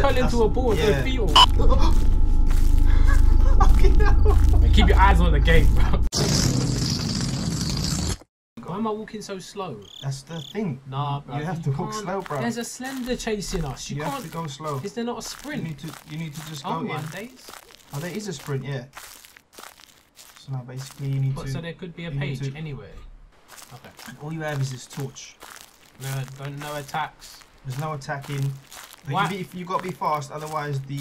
curl into a ball and yeah. go fetal. Fucking keep your eyes on the game, bro. Why am I walking so slow? That's the thing. Nah, bro. You have to walk slow, bro. There's a slender chasing us. You, You can't. have to go slow. Is there not a You sprint? need to. You need to just oh, go Oh in. my days. Oh, there is a sprint. Yeah. So now basically you need But to. so there could be a page to- anyway. Okay. all you have is this torch. No, no attacks. There's no attacking. But you, you got to be fast, otherwise the,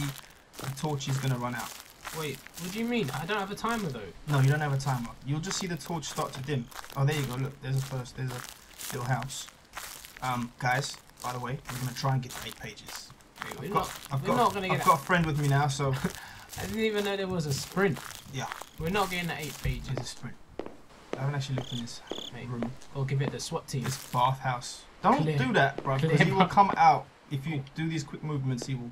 the torch is gonna run out. Wait, what do you mean? I don't have a timer though. No, you don't have a timer. You'll just see the torch start to dim. Oh, there you go. Look, there's a first. There's a little house. Um, guys, by the way, we're gonna try and get to eight pages. I've not. got, I've we're got, not gonna I've get. got a friend with me now, so I didn't even know there was a sprint. Yeah. We're not getting the eight pages. there's a sprint. I haven't actually looked in this Mate, room. Or give it the SWAT team. This bathhouse. Don't Clear. do that, bro, because he will come out. If you do these quick movements, he will.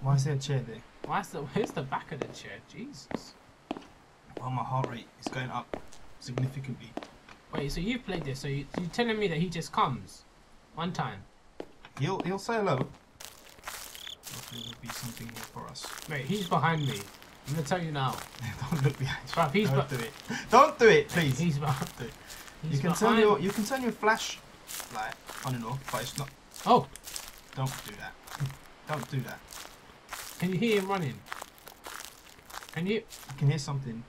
Why is there a chair there? Why is the where's the back of the chair? Jesus. Oh, my heart rate is going up significantly. Wait, so you've played this? So you, you're telling me that he just comes one time? He'll he'll say hello. Hopefully there'll be something here for us. Wait, he's behind me. I'm gonna tell you now. Don't look behind. Bruv, he's Don't do it. Don't do it, please. He's behind. do it. He's you can behind. turn your you can turn your flash light on and off, but it's not. Oh, Don't do that. Don't do that. can you hear him running? Can you? I can hear something.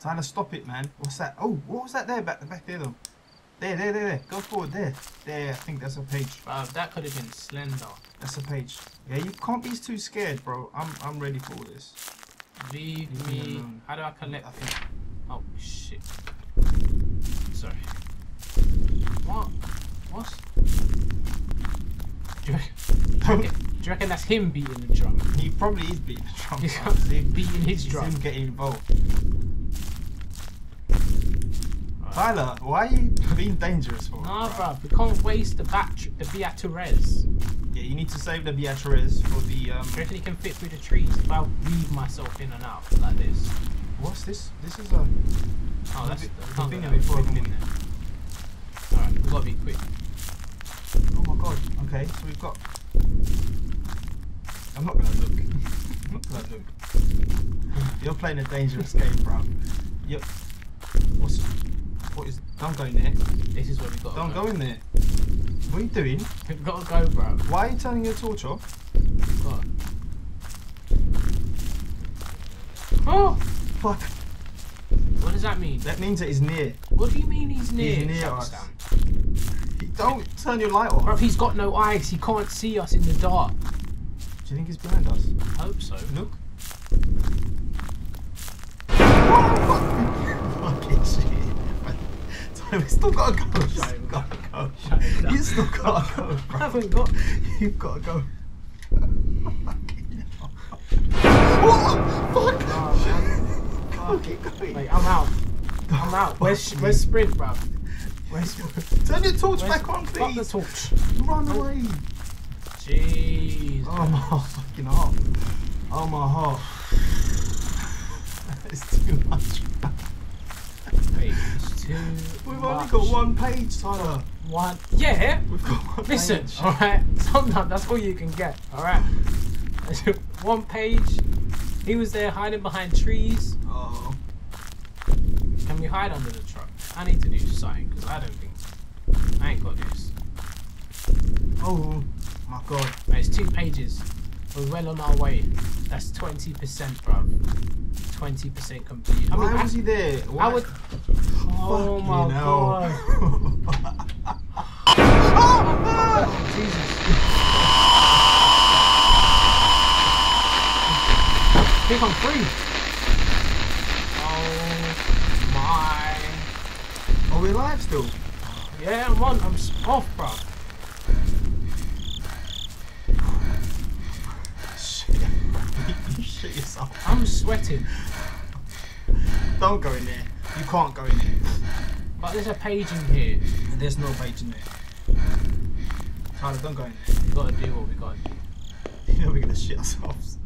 Tyler, stop it, man. What's that? Oh, what was that there back back there though? There, there, there, there. Go forward, there. There, I think that's a page. Bruv, that could have been slender. That's a page. Yeah, you can't be too scared, bro. I'm I'm ready for all this. Leave Leave me me. alone. How do I collect I think Oh shit. Sorry. What? What's? Do you, reckon, do you reckon that's him beating the drum? he probably is beating the drum. He's. It's him- beating his it's drum. him getting involved. Tyler, why are you being dangerous for? Nah, bro? bruv, we can't waste the battery, the Beatriz. Yeah, you need to save the Beatriz for the um. Do you reckon he can fit through the trees if I weave myself in and out like this? What's this? This is a. Oh, that's The thing that before in there. Alright, we gotta be quick. Oh my god. Okay, so we've got. I'm not gonna look. I'm not gonna look. You're playing a dangerous game, bro. Yep. What's? What is? Don't go in there. This is where we gotta Don't go. go in there. What are you doing? We've gotta go, bro. Why are you turning your torch off? God. Oh! Fuck. What does that mean? That means that he's near. What do you mean he's near? He's near us. down. Don't turn your light off. Bruv, he's got no eyes. He can't see us in the dark. Do you think he's behind us? I hope so. Look. Fucking shit. So we still gotta go. You still gotta go. Shut him down. You still gotta go, I bro. haven't got. You've gotta go. What? Fuck! Oh, man. Going. Wait, I'm out. I'm out. Where's Fuck where's sprint, bruv? Where's Turn your torch back on, Fuck the please. torch. Run away. Jeez. Oh my fucking heart. Oh my heart. it's too much. Wait, it's two. We've only got one page, Tyler. One. Yeah. We've got one Listen, page. alright. Sometimes that's all you can get. Alright. one page. He was there hiding behind trees. Oh. Can we hide under the truck? I need to do something because I don't think I ain't got this. Oh my god. Right, it's two pages. We're well on our way. That's twenty percent, bruv. Twenty percent complete. I Why mean, I, was he there? I Why? would. Oh my Fucking hell. god. Ah! Jesus. I think I'm free. Oh my. Are we alive still? Yeah, I'm on. I'm off, bro. Shit. you shit yourself. I'm sweating. Don't go in there. You can't go in there. But there's a page in here. And there's no page in there. Tyler, don't go in there. We gotta do what we gotta do. You know we're gonna shit ourselves.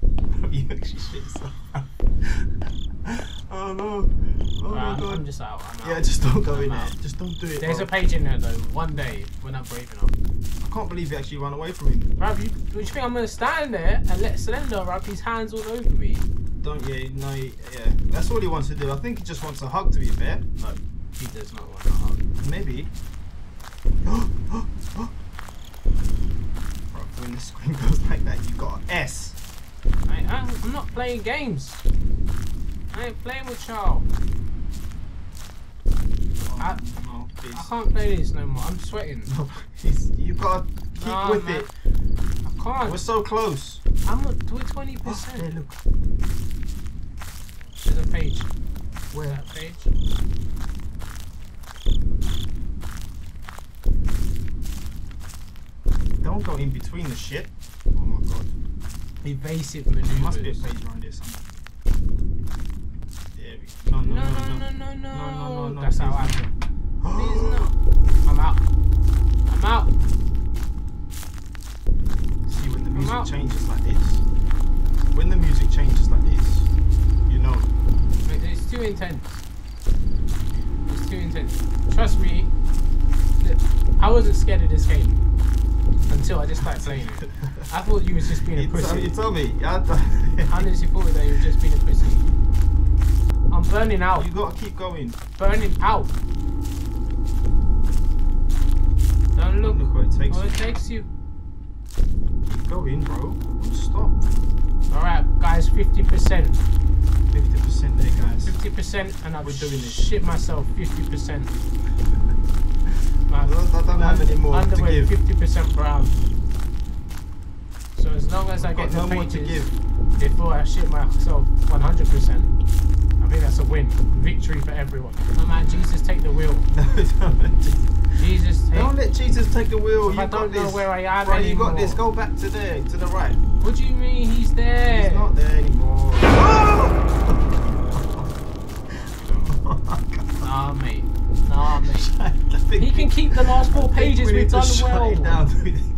you actually shit yourself. oh no. Oh Right, my god. I'm just out. I'm out. yeah, just don't go I'm in there. out. Just don't do it. There's bro. a page in there though. One day when I'm brave enough. I can't believe you actually ran away from him. Bruv, you, do you think I'm gonna stand there and let Slender wrap his hands all over me? Don't yeah, no, yeah. That's all he wants to do. I think he just wants a hug. To be fair, No, he does not want a hug. maybe. When the screen goes like that, you got an S. I, I'm not playing games. I ain't playing with y'all. I- oh, oh, no, I can't play this no more. I'm sweating. No. You gotta keep Nah, with man. it. I can't. We're so close. I'm at twenty Oh, percent. there, look. There's a page. Where? That page. Don't go in between the shit. Oh my god. Evasive There maneuvers. must be a page around here somewhere. There we go. No, No, no, no, no, no, no, no. No, no, no, no, That's how I feel. no. Please no. I'm out. I'm out. See when the music changes like this. When the music changes like this, you know. Wait, It's too intense. It's too intense. Trust me, I wasn't scared of this game until I just started playing it. I thought you was just being a uh, pussy. you pussy. tell me. Yeah, I honestly thought that you were just being a pussy. I'm burning out. you gotta keep going. Burning out. Don't look. Look where it takes Oh, you. it takes you. Keep going, bro. Don't stop. Alright, guys, 50%. 50% there, guys. 50%, and I've We're doing this. shit myself 50%. I Man, don't, I don't have any more to give. 50% brown. So as long as I Got get no the more to give. before I shit myself 100%, I think that's a win. Victory for everyone. Oh man, Jesus, take the wheel. No, don't, Jesus, take. don't let Jesus take the wheel. If You I got don't know this. where I am Bro, you got this. Go back to there, to the right. What do you mean he's there? He's not there anymore. Nah, mate. Nah, mate. He can keep the last four pages. we We've done shut well.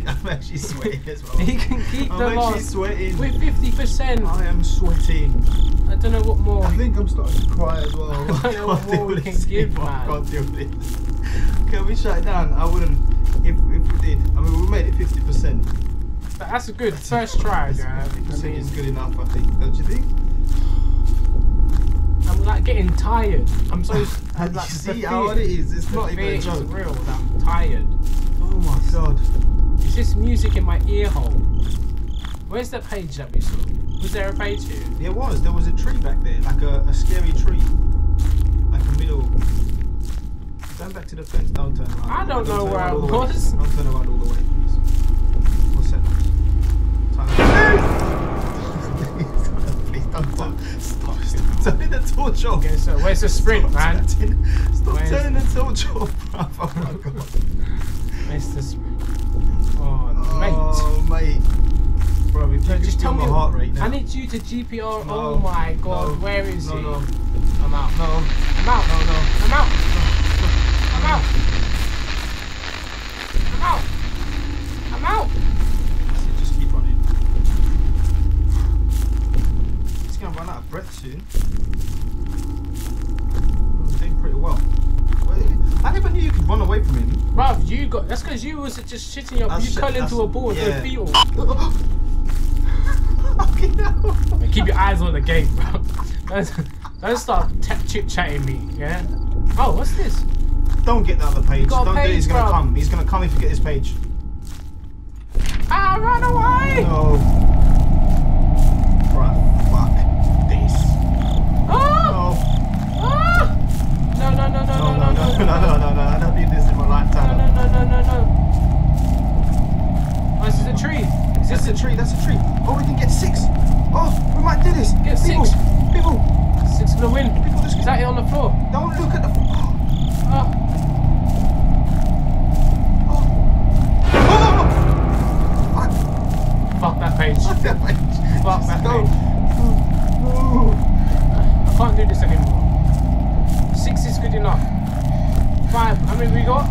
I'm actually sweating as well. He can keep I'm the actually sweating. We're 50%. I am sweating. I don't know what more. I think I'm starting to cry as well. I don't know what more we can give, man. I can't deal with this. Can we shut it down? I wouldn't. If, if we did, I mean, we made it 50%. But that's a good first try, guys. I 50% mean, is good enough, I think. Don't you think? I'm like getting tired. I'm so. I'm you like, the see how hard it is? It's not even a joke. real. I'm tired. Oh my god. Just music in my ear hole. Where's that page that we saw? Was there a page here? There was. There was a tree back there, like a, a scary tree. Like a middle. Turn back to the fence. Don't turn around. I don't know where I all the way. was. Don't turn around all the way, please. What's that? Please don't turn. Stop. Stop turning the torch off. Okay, so where's the sprint, Stop man? turning- Stop Where's- turning the torch off, bruv. Oh my god. Where's the sprint? Oh, mate. Mate. Bro, So just tell me. my heart rate now. I need you to GPR. No, oh my god, no, where is no, he? No, I'm out. no, I'm out. no, no. Got. That's because you was just shitting your. That's you curled into a ball and yeah. fetal. Fucking hell. Keep your eyes on the game, bro. Don't, don't start chit chatting me, yeah? Oh, what's this? Don't get the other page. Don't do it. He's gonna bro. come. He's gonna come if you get this page. Ah, run away! No. Bruh, fuck this. Ah! No. Ah! No, no, no, no, No, no, no, no, no, no, no, no. I don't need this in my No. No, no, no. Oh, this is a tree. Is this a tree, that's a tree. Oh, we can get six. Oh, we might do this. Get people, six. People, six for the win? people, Is that it on the floor? Don't look at the. Oh, Oh, oh, fuck that page. Fuck that page. Fuck that page. I can't do this anymore. Six is good enough. Five. How many we got?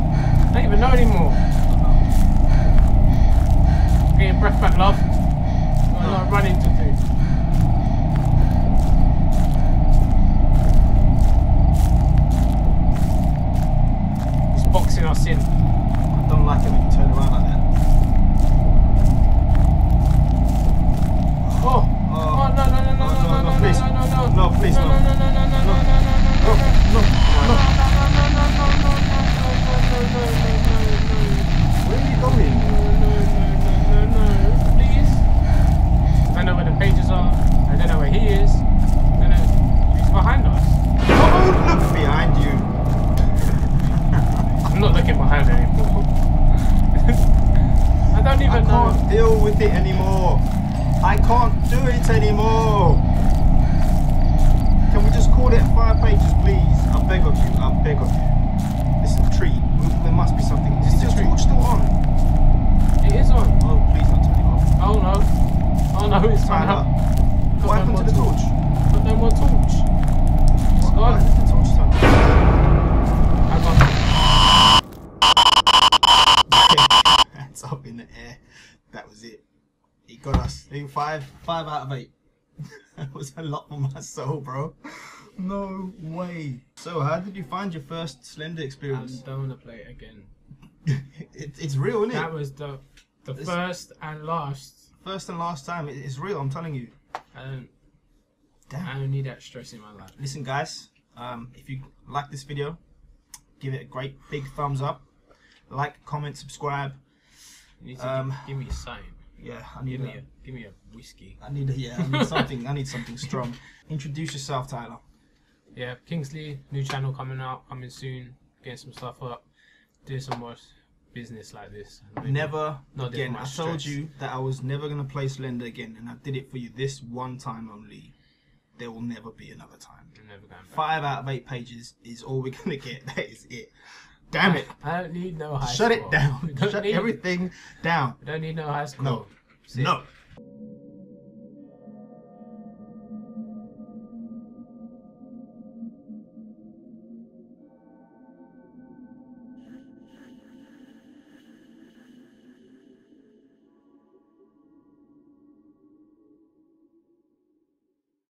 I don't even know anymore. Get your breath back, love. Got a lot of running to do. don't even I know. can't deal with it anymore. I can't do it anymore. Can we just call it five pages, please? I beg of you. I beg of you. This is a tree. There must be something. Is this torch still on? It is on. Oh, please don't turn it off. Oh no. Oh no, it's turned Tyler, up. what happened to the torch? Got no more torch. It's gone. He got us. He five, five out of eight. that was a lot for my soul, bro. No way. So, how did you find your first Slender experience? I don't want to play it again. it, it's real, isn't it? That was the the first and last. First and last time. It, it's real. I'm telling you. I don't, Damn. I don't need that stress in my life. Listen, guys. Um, if you like this video, give it a great big thumbs up. Like, comment, subscribe. You need to Um, give, give me a sign. Yeah, I need Give me a, a give me a whiskey. I need a, yeah, I need something. I need something strong. Introduce yourself, Tyler. Yeah, Kingsley, new channel coming out, coming soon. Getting some stuff up. Doing some more business like this. Maybe Never Not again. I told stress. you that I was never gonna play Slender again, and I did it for you this one time only. There will never be another time. I'm never going back. Five out of eight pages is all we're gonna get. That is it. Damn it! I don't need no high Shut score. it down. Shut need, everything down. we don't need no high score. No. It. No.